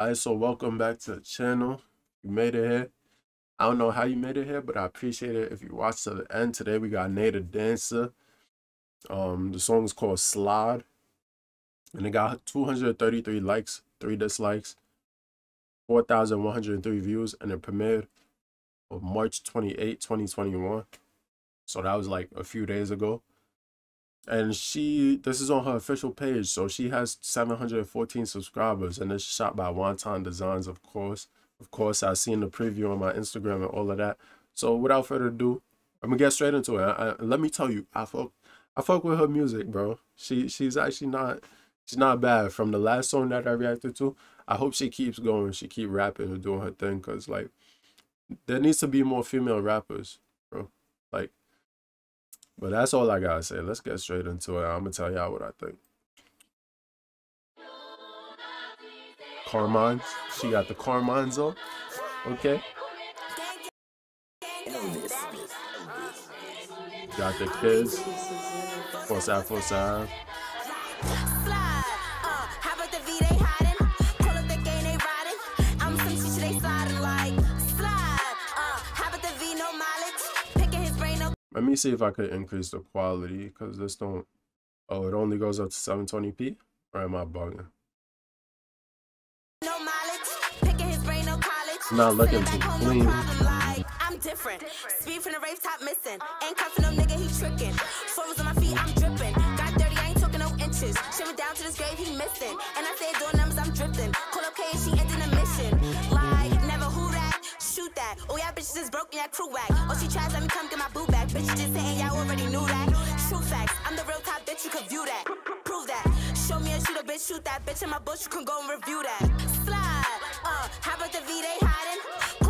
Alright, so welcome back to the channel. You made it here. I don't know how you made it here, but I appreciate it if you watched to the end. Today we got Nay The Dancer. Um, the song is called Slide. And it got 233 likes, 3 dislikes, 4,103 views, and it premiered on March 28, 2021. So that was like a few days ago and she this is on her official page so she has 714 subscribers and it's shot by Wonton Designz of course. Of course i seen the preview on my instagram and all of that. So without further ado i'm gonna get straight into it. I, I, let me tell you i fuck i fuck with her music bro. She she's actually not she's not bad. From the last song that i reacted to i hope she keeps going. She keep rapping and doing her thing because like there needs to be more female rappers bro. Like but that's all I gotta say. Let's get straight into it. I'm gonna tell y'all what I think. Carmine, she got the Carmines on. Okay. Got the kids. Force out, force out. Let me see if I could increase the quality because this don't. Oh, it only goes up to 720p. Or am I bugging? No Not looking too clean. I'm different. Speed from the rave top missing. Ain't cuffing no nigga, he tricking. Photos on my feet, I'm dripping. Got 30, I ain't talking no inches. Shimmer down to this grave, he missing. And I said doing numbers, I'm drifting. Call up K and she ending the mission. Like, never who that, shoot that. Oh, yeah, bitches is broken, yeah, crew whack. Oh, she tries, let me come get my boo. Bitch, just saying y'all already knew that. True facts, I'm the real top bitch, you can view that. Prove that. Show me a shooter, bitch, shoot that. Bitch in my bush, you can go and review that. Slide, uh, how about the V they hiding?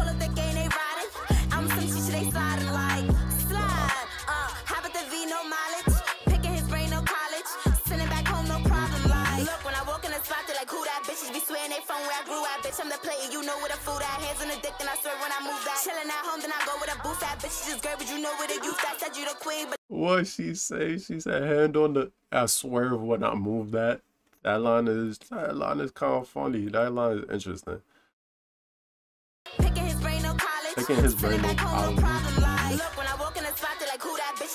I'm the player, you know where the food at. Hands on the dick, then I swear when I move that. Chilling at home, then I go with a booth at. Bitches just great, but you know where the youth at. Said you the queen, but what she say? She said, "Hand on the." I swear, when I move that, that line is that line is kind of funny. That line is interesting. Picking his brain, no college. Picking his brain, no college.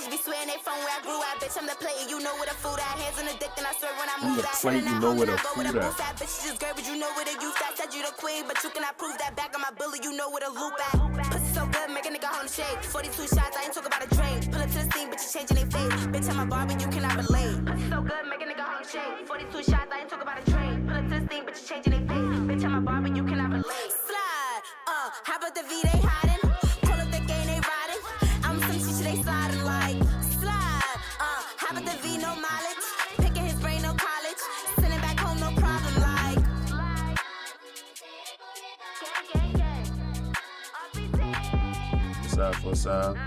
Bitches be swearing they from where I grew at. Bitch, I'm the player, you know where the food at. Hands on the dick, then I swear when I move that. Plate, you know where the food at. Just but you know where the youth at. Said you the queen, but you cannot prove that. Back on my bully, you know where the loop at. Pussy so good, make a nigga home shake. 42 shots, I ain't talk about a drink. Pull up to the scene, bitches changing their face. Bitch, I'm a Barbie, you cannot relate. Pussy so good, make a nigga home shake. 42 shots, I ain't talk about a. Pull up to the scene, changing their face. Bitch, I'm a Barbie, you cannot relate. Slide, uh, how about the V they hiding? Side for side.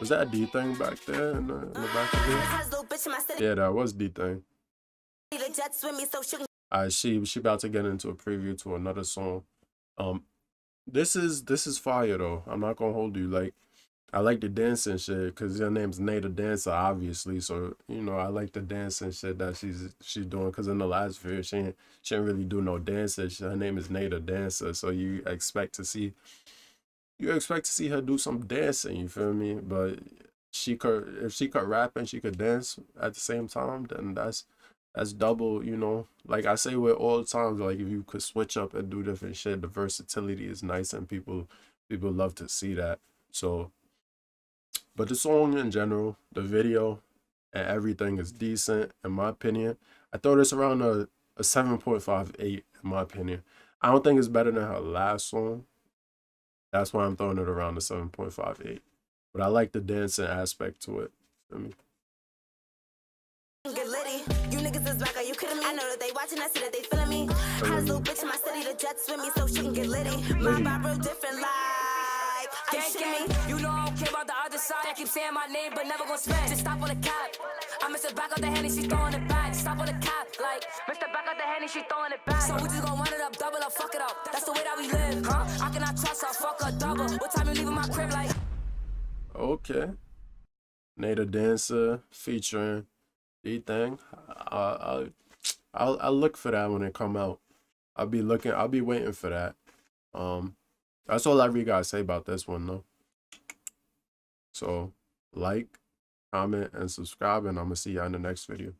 Was that a DThang back there in the, in the back of it? Yeah, that was DThang. Alright, she she about to get into a preview to another song. Um, this is this is fire though. I'm not gonna hold you. Like, I like the dancing shit because your name's Nay The Dancer, obviously. So you know, I like the dancing shit that she's she's doing. Because in the last video, she ain't, she didn't really do no dancing. Her name is Nay The Dancer, so you expect to see you expect to see her do some dancing. You feel me? But she could if she could rap and she could dance at the same time, then that's that's double, you know. Like I say with all times, like if you could switch up and do different shit, the versatility is nice and people people love to see that. So but the song in general, the video and everything is decent in my opinion. I throw this around a, a 7.58 in my opinion. I don't think it's better than her last song. That's why I'm throwing it around the 7.58. But I like the dancing aspect to it. For me. You niggas is back, are you kidding me? I know that they watching, I see that they feeling me. Has little bitch in my city, the jets with me, so she can get litty. My vibe real different, like, gang, gang. You know I don't care about the I keep saying my name, but never gonna spend. Just stop on the cap. I miss the back of the henny, she throwing it back. Stop on the cap, like, miss the back of the henny, she throwing it back. So we just gonna run it up, double up, fuck it up. That's the way that we live, huh? I cannot trust her, fuck her, double. What time you leaving my crib, like? Okay. Nay The Dancer featuring DThang. I, I I'll I'll look for that when it come out. I'll be looking. I'll be waiting for that. Um, that's all I really gotta say about this one, though. So, like, comment, and subscribe, and I'm gonna see y'all in the next video.